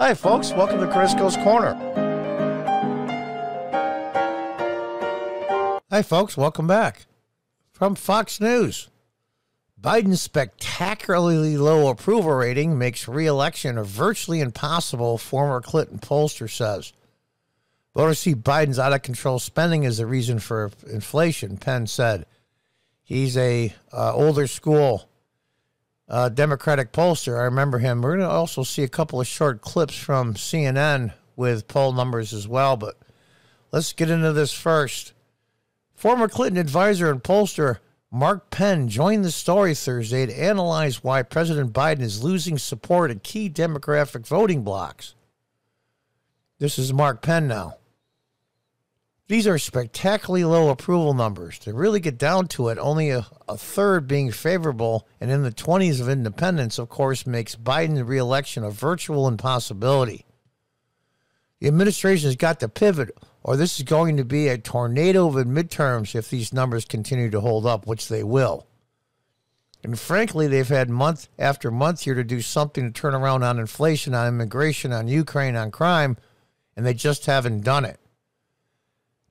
Hi, folks. Welcome to Cordisco's Corner. Hi, folks. Welcome back. From Fox News Biden's spectacularly low approval rating makes reelection virtually impossible, former Clinton pollster says. Voters see Biden's out of control spending as the reason for inflation, Penn said. He's a uh, older school uh, Democratic pollster. I remember him. We're going to also see a couple of short clips from CNN with poll numbers as well. But let's get into this first. Former Clinton advisor and pollster Mark Penn joined the story Thursday to analyze why President Biden is losing support in key demographic voting blocs. This is Mark Penn now. These are spectacularly low approval numbers. To really get down to it, only a, a third being favorable and in the 20s of independents, of course, makes Biden's reelection a virtual impossibility. The administration has got to pivot, or this is going to be a tornado of midterms if these numbers continue to hold up, which they will. And frankly, they've had month after month here to do something to turn around on inflation, on immigration, on Ukraine, on crime, and they just haven't done it.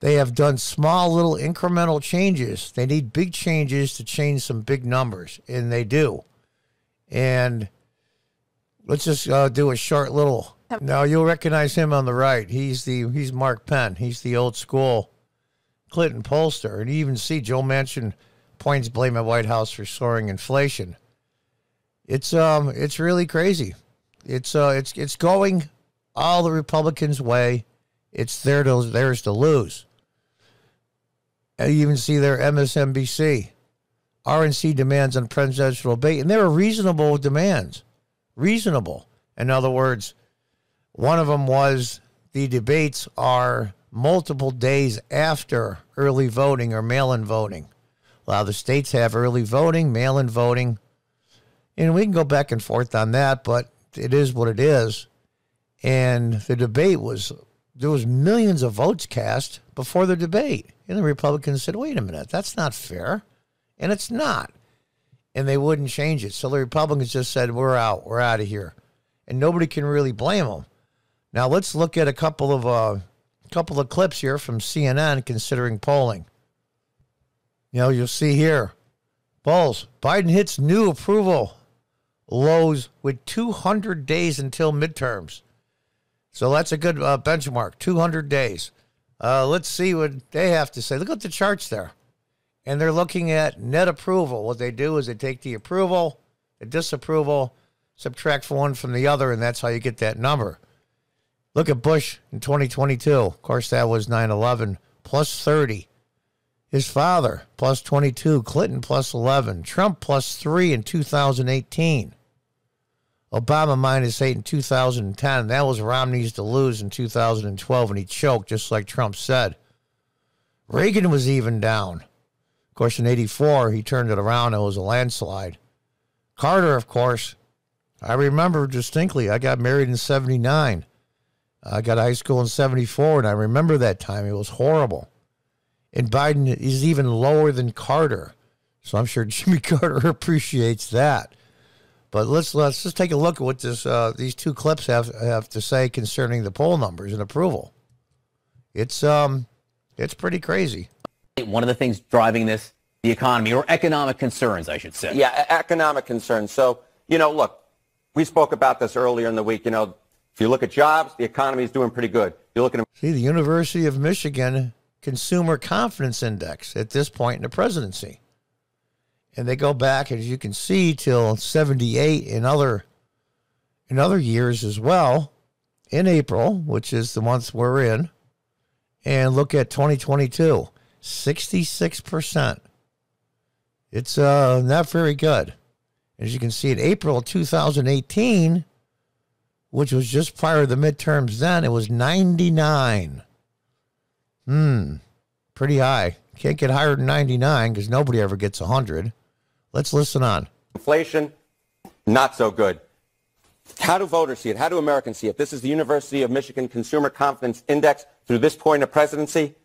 They have done small little incremental changes. They need big changes to change some big numbers, and they do. And let's just uh, do a short little. Now you'll recognize him on the right. He's the he's Mark Penn. He's the old school Clinton pollster, and you even see Joe Manchin points blame at White House for soaring inflation. It's um it's really crazy. It's uh it's it's going all the Republicans' way. It's there to theirs to lose. You even see their MSNBC. RNC demands on presidential debate, and they were reasonable demands. Reasonable. In other words, one of them was the debates are multiple days after early voting or mail in voting. A lot of the states have early voting, mail in voting, and we can go back and forth on that, but it is what it is. And the debate was there was millions of votes cast before the debate. And the Republicans said, wait a minute, that's not fair. And it's not. And they wouldn't change it. So the Republicans just said, we're out. We're out of here. And nobody can really blame them. Now let's look at a couple of uh, couple of clips here from CNN considering polling. You know, you'll see here. Polls. Biden hits new approval lows with 200 days until midterms. So that's a good uh, benchmark 200 days. Uh, let's see what they have to say. Look at the charts there. And they're looking at net approval. What they do is they take the approval, the disapproval, subtract one from the other, and that's how you get that number. Look at Bush in 2022. Of course, that was 9 11, plus 30. His father, plus 22. Clinton, plus 11. Trump, plus 3 in 2018. Obama minus eight in 2010. That was Romney's to lose in 2012, and he choked, just like Trump said. Reagan was even down. Of course, in 84, he turned it around. It was a landslide. Carter, of course, I remember distinctly. I got married in 79. I got high school in 74, and I remember that time. It was horrible. And Biden is even lower than Carter. So I'm sure Jimmy Carter appreciates that. But let's let's just take a look at what this uh, these two clips have have to say concerning the poll numbers and approval. It's um it's pretty crazy. One of the things driving this, the economy or economic concerns, I should say. Yeah, economic concerns. So you know, look, we spoke about this earlier in the week. You know, if you look at jobs, the economy is doing pretty good. You look at see the University of Michigan Consumer Confidence Index at this point in the presidency and they go back, as you can see, till 78 in other in other years as well, in April, which is the month we're in, and look at 2022, 66%. It's uh, not very good. As you can see, in April 2018, which was just prior to the midterms then, it was 99. Hmm, pretty high. Can't get higher than 99 because nobody ever gets 100. Let's listen on. Inflation, not so good. How do voters see it? How do Americans see it? This is the University of Michigan Consumer Confidence Index through this point of presidency.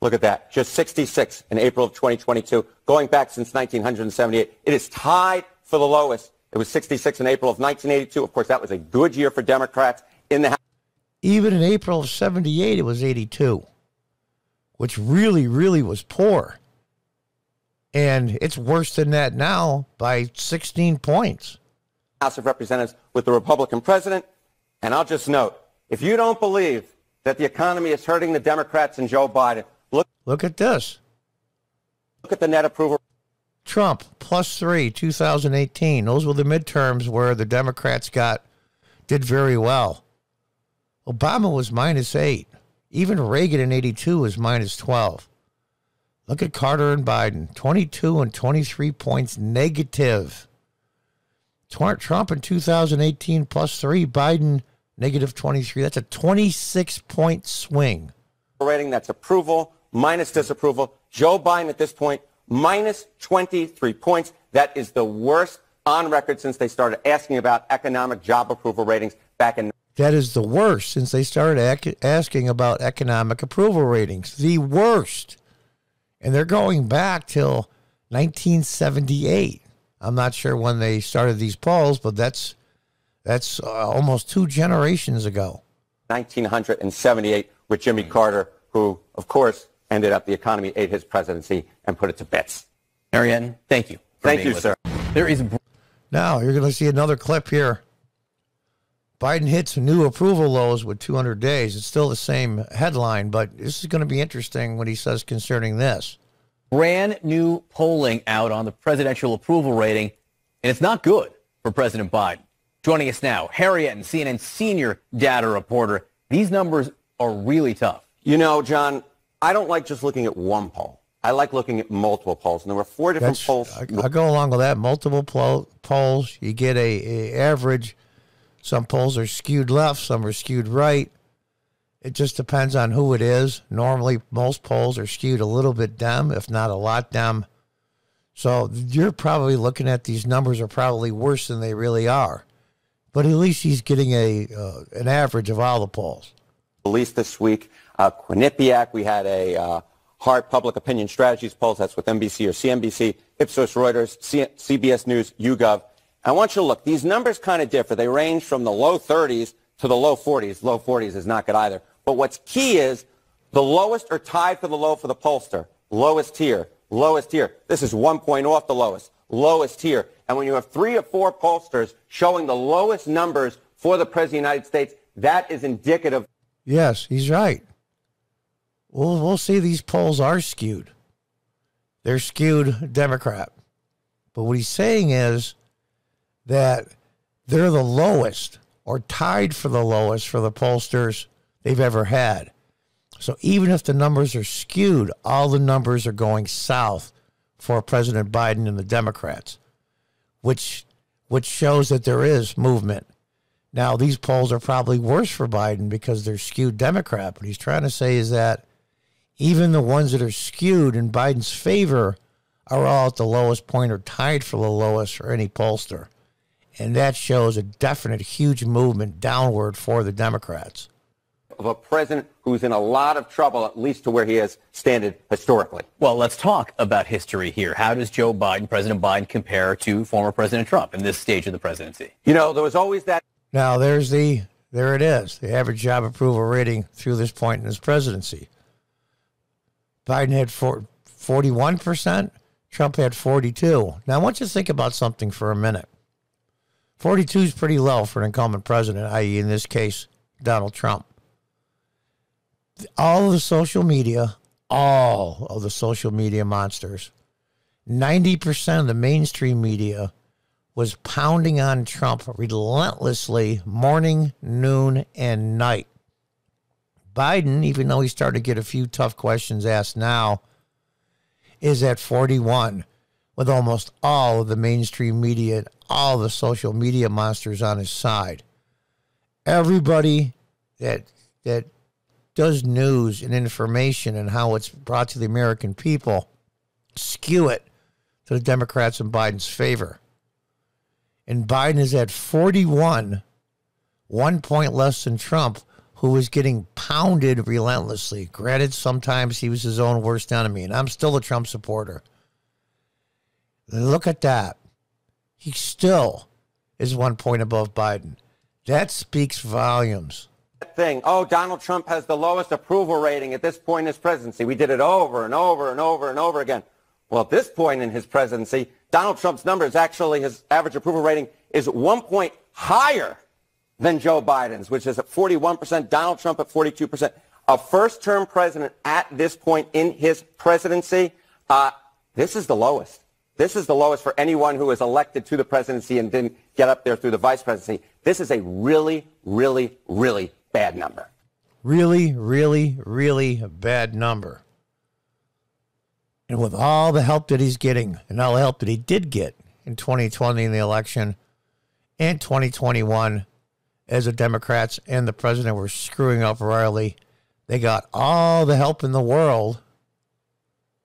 Look at that. Just 66 in April of 2022, going back since 1978. It is tied for the lowest. It was 66 in April of 1982. Of course, that was a good year for Democrats. in the House. Even in April of 78, it was 82, which really, really was poor. And it's worse than that now by 16 points. House of Representatives with the Republican president. And I'll just note, if you don't believe that the economy is hurting the Democrats and Joe Biden, look, Look at this. look at the net approval Trump plus three, 2018. Those were the midterms where the Democrats got did very well. Obama was minus eight. Even Reagan in 82 was minus 12. Look at Carter and Biden 22 and 23 points negative. Trump in 2018 plus three, Biden negative 23. That's a 26 point swing. rating. That's approval minus disapproval. Joe Biden at this point, minus 23 points. That is the worst on record since they started asking about economic job approval ratings back in That is the worst since they started asking about economic approval ratings. The worst. And they're going back till 1978. I'm not sure when they started these polls, but that's that's uh, almost two generations ago. 1978 with Jimmy Carter, who, of course, ended up the economy ate his presidency and put it to bits. Marianne, thank you. Thank you, sir. There is Now you're going to see another clip here. Biden hits new approval lows with 200 days. It's still the same headline, but this is going to be interesting what he says concerning this. brand new polling out on the presidential approval rating, and it's not good for President Biden. Joining us now, Harry Enten CNN senior data reporter. These numbers are really tough. You know, John, I don't like just looking at one poll. I like looking at multiple polls. And there were four different That's, polls. I, I go along with that. Multiple plo- polls, you get a, a average. Some polls are skewed left, some are skewed right. It just depends on who it is. Normally, most polls are skewed a little bit dem, if not a lot dem. So you're probably looking at these numbers are probably worse than they really are. But at least he's getting a uh, an average of all the polls. released this week. Uh, Quinnipiac, we had a uh, Hart Public Opinion Strategies polls. That's with NBC or CNBC, Ipsos Reuters, C- CBS News, YouGov. I want you to look. These numbers kind of differ. They range from the low 30s to the low 40s. Low 40s is not good either. But what's key is the lowest are tied for the low for the pollster. Lowest tier, lowest tier. This is one point off the lowest, lowest tier. And when you have three or four pollsters showing the lowest numbers for the President of the United States, that is indicative Yes, he's right. We'll we'll see these polls are skewed. They're skewed Democrat. But what he's saying is that they're the lowest or tied for the lowest for the pollsters they've ever had. So even if the numbers are skewed, all the numbers are going south for President Biden and the Democrats, which which shows that there is movement. Now, these polls are probably worse for Biden because they're skewed Democrat. What he's trying to say is that even the ones that are skewed in Biden's favor are all at the lowest point or tied for the lowest for any pollster. And that shows a definite huge movement downward for the Democrats. of a president who's in a lot of trouble, at least to where he has standed historically. Well, let's talk about history here. How does Joe Biden, President Biden, compare to former President Trump in this stage of the presidency? You know, there was always that Now, there's the, there it is, the average job approval rating through this point in his presidency. Biden had four, 41%, Trump had 42. Now, I want you to think about something for a minute. 42 is pretty low for an incumbent president, i.e., in this case, Donald Trump. All of the social media, all of the social media monsters, 90% of the mainstream media was pounding on Trump relentlessly morning, noon, and night. Biden, even though he started to get a few tough questions asked now, is at 41 with almost all of the mainstream media, and all the social media monsters on his side. Everybody that that does news and information and how it's brought to the American people skew it to the Democrats and Biden's favor. And Biden is at 41, one point less than Trump, who was getting pounded relentlessly. Granted, sometimes he was his own worst enemy, and I'm still a Trump supporter. Look at that. He still is one point above Biden. That speaks volumes. Thing. Oh, Donald Trump has the lowest approval rating at this point in his presidency. We did it over and over and over and over again. Well, at this point in his presidency, Donald Trump's number is actually his average approval rating is one point higher than Joe Biden's, which is at 41%, Donald Trump at 42%. A first-term president at this point in his presidency, uh, this is the lowest. This is the lowest for anyone who was elected to the presidency and didn't get up there through the vice presidency. This is a really, really, really bad number. Really, really, really bad number. And with all the help that he's getting and all the help that he did get in 2020 in the election and 2021, as the Democrats and the president were screwing up royally, they got all the help in the world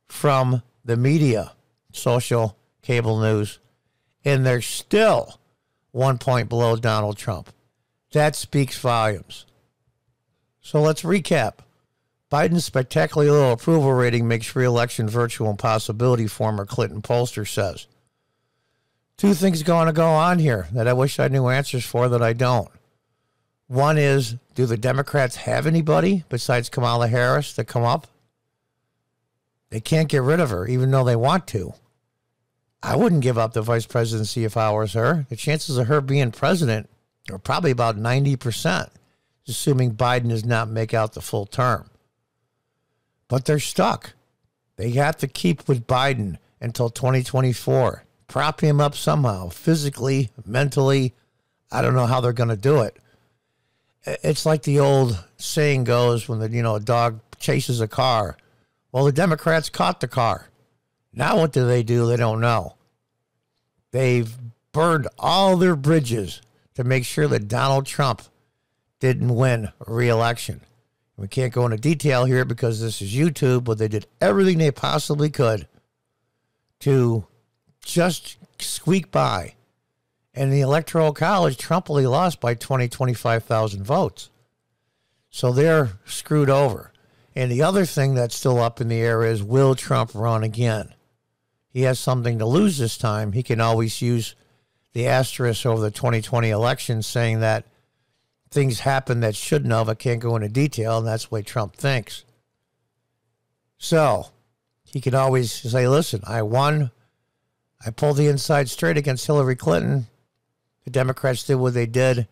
from the media social, cable news, and they're still one point below Donald Trump. That speaks volumes. So let's recap. Biden's spectacularly low approval rating makes reelection virtual impossibility, former Clinton pollster says. Two things going to go on here that I wish I knew answers for that I don't. One is do the Democrats have anybody besides Kamala Harris to come up? They can't get rid of her, even though they want to. I wouldn't give up the vice presidency if I was her. The chances of her being president are probably about 90%, assuming Biden does not make out the full term. But they're stuck. They have to keep with Biden until 2024, prop him up somehow, physically, mentally. I don't know how they're going to do it. It's like the old saying goes when the you know a dog chases a car. Well, the Democrats caught the car. Now what do they do? They don't know. They've burned all their bridges to make sure that Donald Trump didn't win re-election. We can't go into detail here because this is YouTube, but they did everything they possibly could to just squeak by. And the Electoral College, Trump only lost by 20, 25,000 votes. So they're screwed over. And the other thing that's still up in the air is will Trump run again? He has something to lose this time, he can always use the asterisk over the 2020 election saying that things happened that shouldn't have. I can't go into detail, and that's the way Trump thinks. So he can always say, listen, I won. I pulled the inside straight against Hillary Clinton. The Democrats did what they did,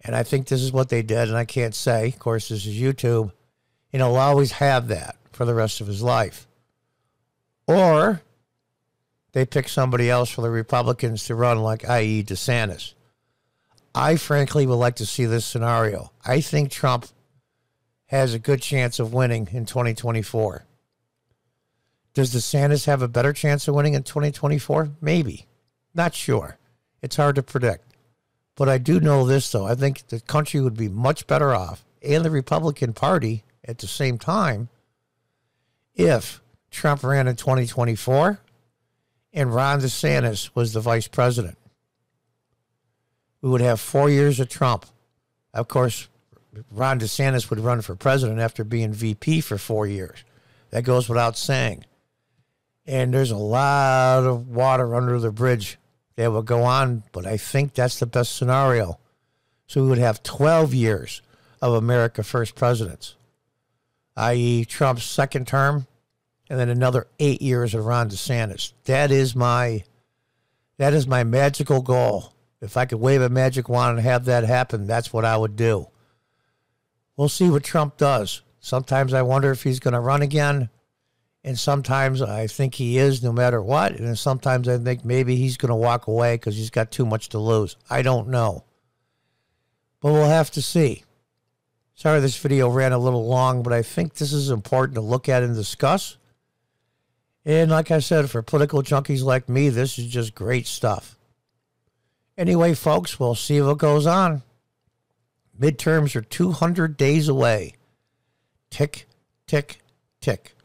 and I think this is what they did, and I can't say. Of course, this is YouTube. And he'll always have that for the rest of his life. Or they pick somebody else for the Republicans to run, like i.e. DeSantis. I frankly would like to see this scenario. I think Trump has a good chance of winning in 2024. Does DeSantis have a better chance of winning in 2024? Maybe. Not sure. It's hard to predict. But I do know this, though. I think the country would be much better off, and the Republican Party at the same time, if Trump ran in 2024 and Ron DeSantis was the vice president. We would have four years of Trump. Of course, Ron DeSantis would run for president after being VP for four years. That goes without saying. And there's a lot of water under the bridge that will go on, but I think that's the best scenario. So we would have 12 years of America First presidents, i.e., Trump's second term and then another eight years of Ron DeSantis. That is my that is my magical goal. If I could wave a magic wand and have that happen, that's what I would do. We'll see what Trump does. Sometimes I wonder if he's going to run again. And sometimes I think he is no matter what. And sometimes I think maybe he's going to walk away because he's got too much to lose. I don't know. But we'll have to see. Sorry this video ran a little long, but I think this is important to look at and discuss. And like I said, for political junkies like me, this is just great stuff. Anyway, folks, we'll see what goes on. Midterms are 200 days away. Tick, tick, tick.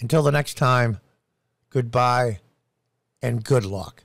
Until the next time, goodbye and good luck.